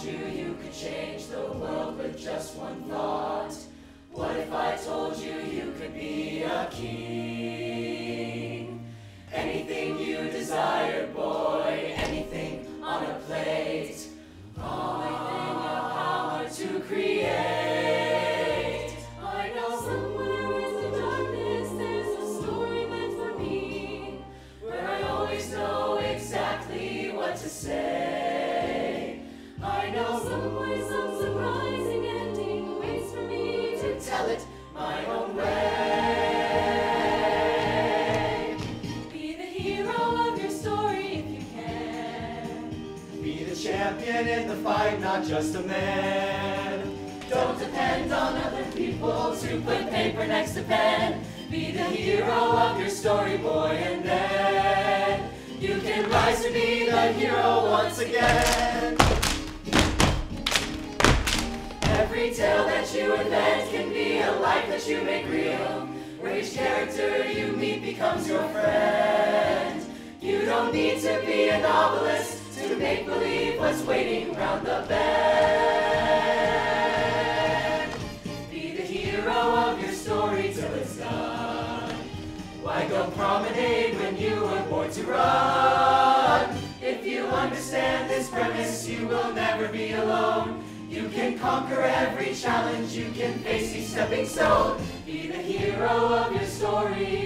told you you could change the world with just one thought? What if I told you you could be a king? Champion in the fight, not just a man. Don't depend on other people to put paper next to pen. Be the hero of your story, boy, and then you can rise to be the hero once again. Every tale that you invent can be a life that you make real. Where each character you meet becomes your friend. You don't need to be a novelist to make believe what's waiting round the bend. Be the hero of your story till it's done. Why go promenade when you were born to run? If you understand this premise, you will never be alone. You can conquer every challenge, you can face each stepping stone. Be the hero of your story.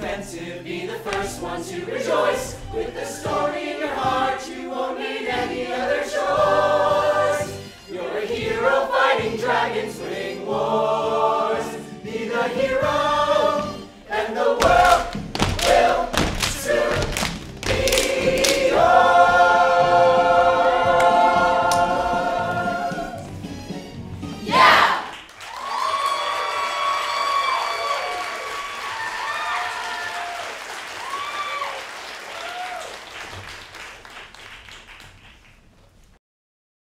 Inventive, be the first one to rejoice. With the story in your heart, you won't need any other